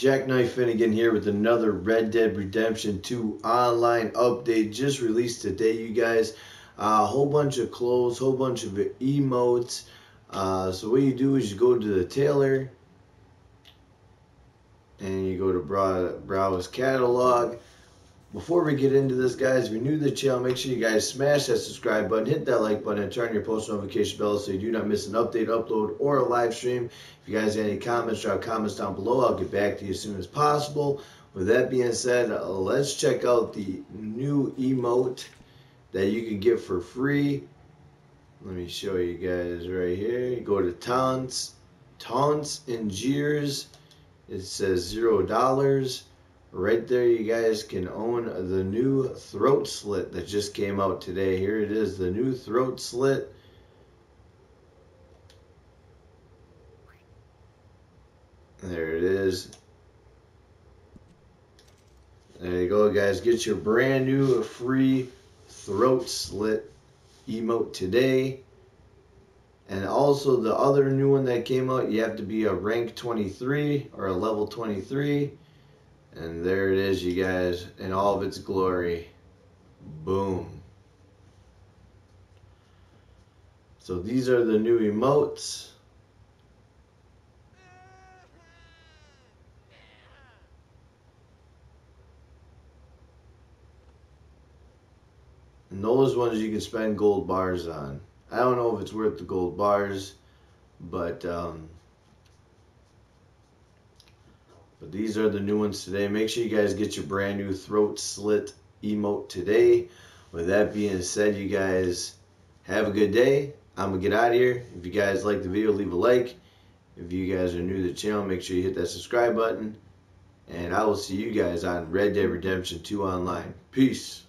Jackknife Finnegan here with another Red Dead Redemption 2 online update just released today, you guys. A uh, whole bunch of clothes, whole bunch of emotes. Uh, so what you do is you go to the tailor and you go to browse catalog before we get into this, guys, if you're new to the channel, make sure you guys smash that subscribe button, hit that like button, and turn your post notification bell so you do not miss an update, upload, or a live stream. If you guys have any comments, drop comments down below. I'll get back to you as soon as possible. With that being said, uh, let's check out the new emote that you can get for free. Let me show you guys right here. You go to taunts, taunts and jeers. It says zero dollars right there you guys can own the new throat slit that just came out today. Here it is the new throat slit. There it is. There you go guys. Get your brand new free throat slit emote today. And also the other new one that came out you have to be a rank 23 or a level 23 and there it is, you guys, in all of its glory. Boom. So these are the new emotes. And those ones you can spend gold bars on. I don't know if it's worth the gold bars, but um, but these are the new ones today. Make sure you guys get your brand new throat slit emote today. With that being said, you guys have a good day. I'm going to get out of here. If you guys like the video, leave a like. If you guys are new to the channel, make sure you hit that subscribe button. And I will see you guys on Red Dead Redemption 2 Online. Peace.